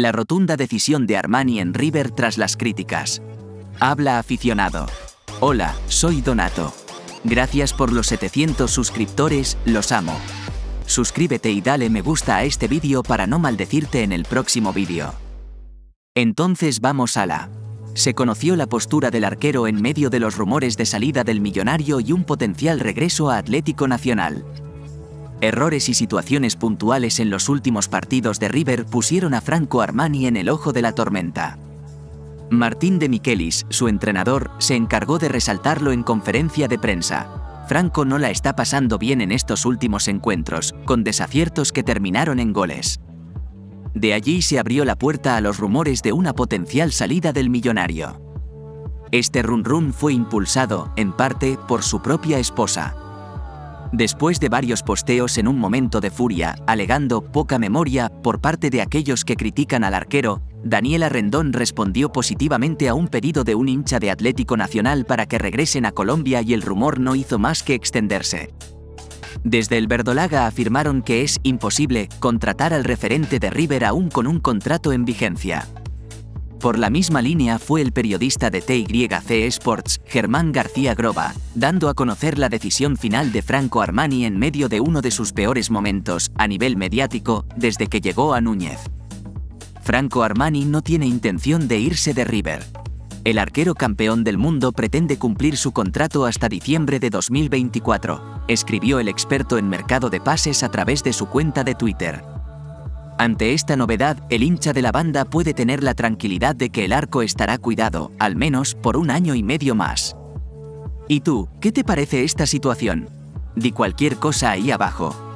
La rotunda decisión de Armani en River tras las críticas. Habla aficionado. Hola, soy Donato. Gracias por los 700 suscriptores, los amo. Suscríbete y dale me gusta a este vídeo para no maldecirte en el próximo vídeo. Entonces vamos a la... Se conoció la postura del arquero en medio de los rumores de salida del millonario y un potencial regreso a Atlético Nacional. Errores y situaciones puntuales en los últimos partidos de River pusieron a Franco Armani en el ojo de la tormenta. Martín de Michelis, su entrenador, se encargó de resaltarlo en conferencia de prensa. Franco no la está pasando bien en estos últimos encuentros, con desaciertos que terminaron en goles. De allí se abrió la puerta a los rumores de una potencial salida del millonario. Este run run fue impulsado, en parte, por su propia esposa, Después de varios posteos en un momento de furia, alegando poca memoria por parte de aquellos que critican al arquero, Daniela Rendón respondió positivamente a un pedido de un hincha de Atlético Nacional para que regresen a Colombia y el rumor no hizo más que extenderse. Desde el Verdolaga afirmaron que es imposible contratar al referente de River aún con un contrato en vigencia. Por la misma línea fue el periodista de TYC Sports, Germán García Groba, dando a conocer la decisión final de Franco Armani en medio de uno de sus peores momentos, a nivel mediático, desde que llegó a Núñez. Franco Armani no tiene intención de irse de River. El arquero campeón del mundo pretende cumplir su contrato hasta diciembre de 2024, escribió el experto en mercado de pases a través de su cuenta de Twitter. Ante esta novedad, el hincha de la banda puede tener la tranquilidad de que el arco estará cuidado, al menos por un año y medio más. ¿Y tú, qué te parece esta situación? Di cualquier cosa ahí abajo.